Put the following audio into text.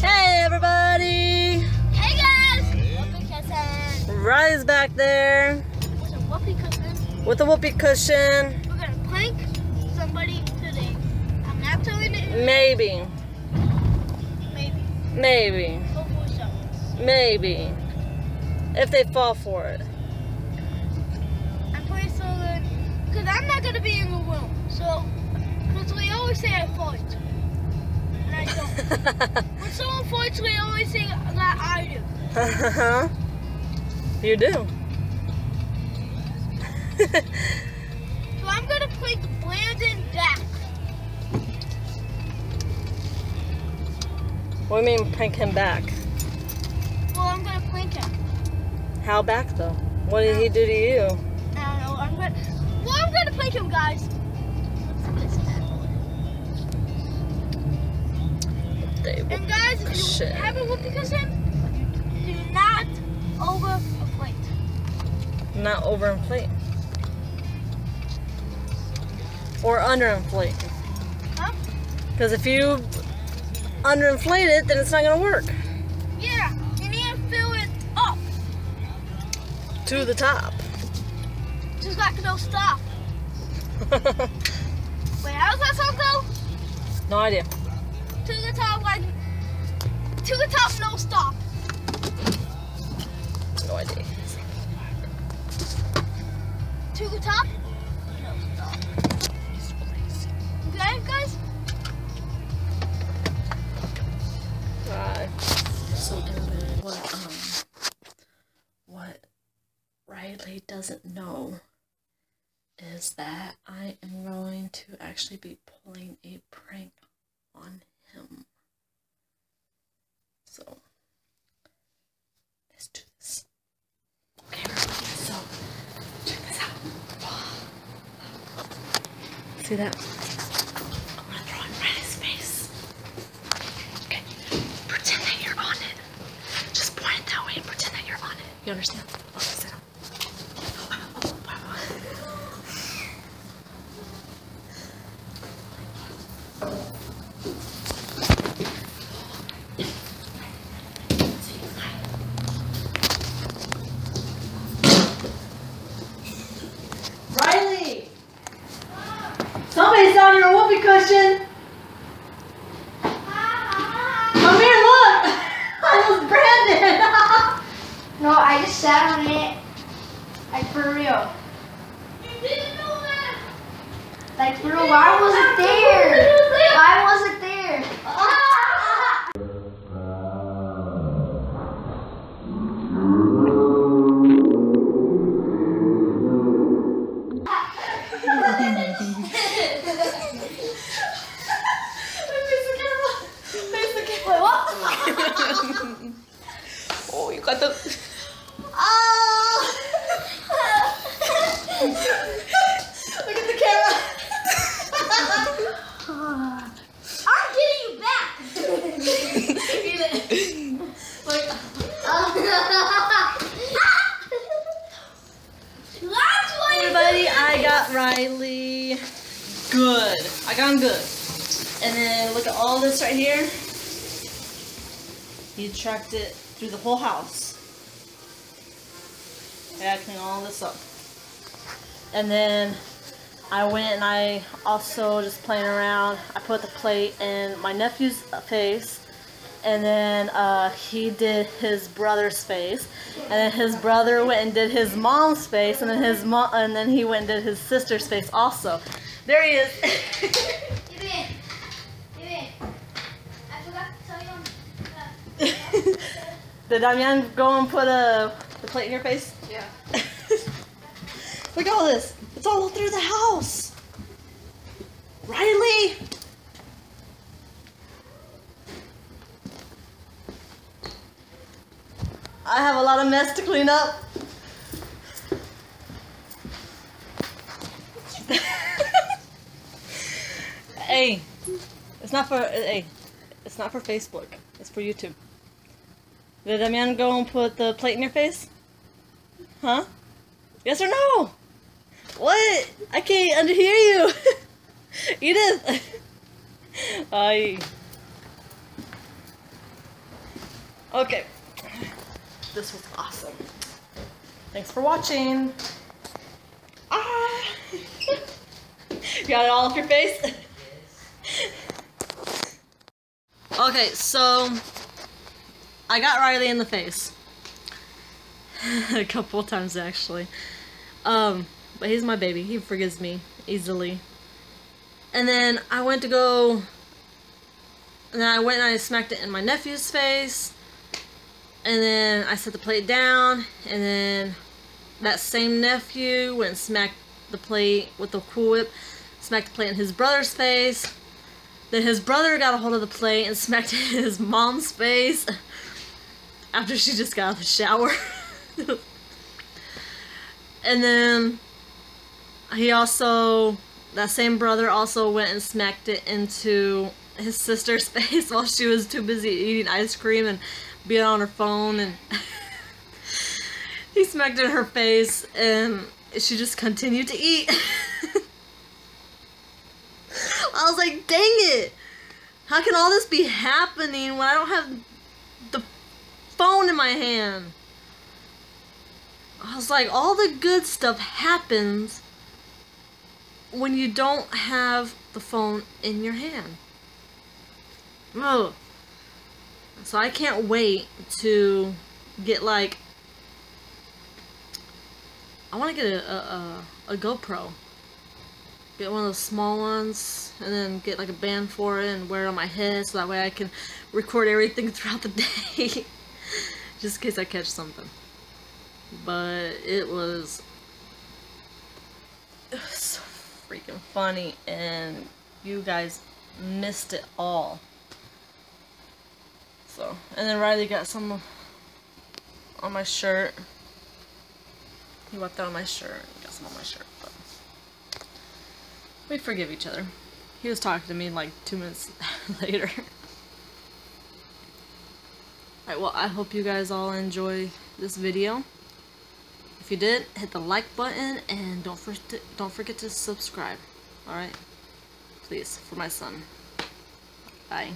Hey everybody! Hey guys! Whoopee cushion. Riley's back there With a whoopee cushion. with a whoopee cushion. We're gonna prank somebody today. I'm not telling it. Maybe, Maybe. maybe, maybe. If they fall for it. I'm pretty certain. Because I'm not gonna be in the room. So, because we always say I fight. And I don't. when someone fights, we always say that I do. you do. So I'm gonna prank Brandon back. what do you mean prank him back? Well, I'm gonna prank him. How back though? What did he do to you? I don't know. I'm gonna. Well, I'm gonna prank him, guys. Let's get started. They And guys, if you Shit. have a whoopee cushion, do not overinflate. not overinflate. Or underinflate. Huh? Because if you underinflate it, then it's not gonna work. To the top. Just like no stop. Wait, how does that song go? no idea. To the top, like to the top, no stop. No idea. To the top, no stop. Okay, guys. Right. So David, what um what Riley doesn't know is that I am going to actually be pulling a prank on him. So let's do this. Okay, so check this out. See that? I'm gonna throw it in Riley's face. Okay. Pretend that you're on it. Just point it that way and pretend that you're on it. You understand? Okay, sit down. Riley! Somebody's on your whoopee cushion! Come here, look! That was Brandon! No, I just sat on it. Like for real. You didn't know that. Like for real, why was it there? Why was it there? Wait, what? oh, you got the. Riley. Good. I got him good. And then look at all this right here. He tracked it through the whole house. I gotta clean all this up. And then I went and I also just playing around. I put the plate in my nephew's face. And then uh, he did his brother's face, and then his brother went and did his mom's face, and then his mom, and then he went and did his sister's face also. There he is. Give me. Give me. I forgot to tell you. Did Damian go and put a the plate in your face? Yeah. Look at all this. It's all through the house. Riley. I have a lot of mess to clean up. hey, it's not for hey, it's not for Facebook. It's for YouTube. Did that man go and put the plate in your face? Huh? Yes or no? What? I can't underhear you. Edith. I. Okay. This was awesome. Thanks for watching. Ah. you got it all off your face? okay, so I got Riley in the face. a couple times actually. Um, but he's my baby. He forgives me easily. And then I went to go and then I went and I smacked it in my nephew's face. And then I set the plate down and then that same nephew went and smacked the plate with the cool whip, smacked the plate in his brother's face. Then his brother got a hold of the plate and smacked it in his mom's face after she just got out of the shower. and then he also, that same brother also went and smacked it into his sister's face while she was too busy eating ice cream and being on her phone and he smacked it in her face and she just continued to eat. I was like, dang it! How can all this be happening when I don't have the phone in my hand? I was like, all the good stuff happens when you don't have the phone in your hand. Ugh. So I can't wait to get like I want to get a, a, a, GoPro. Get one of those small ones and then get like a band for it and wear it on my head so that way I can record everything throughout the day. Just in case I catch something but it was, so freaking funny and you guys missed it all. So, and then Riley got some on my shirt. He wiped out on my shirt got some on my shirt, but we forgive each other. He was talking to me like two minutes later. Alright, well, I hope you guys all enjoy this video. You did, hit the like button and don't don't forget to subscribe. All right, please for my son. Bye.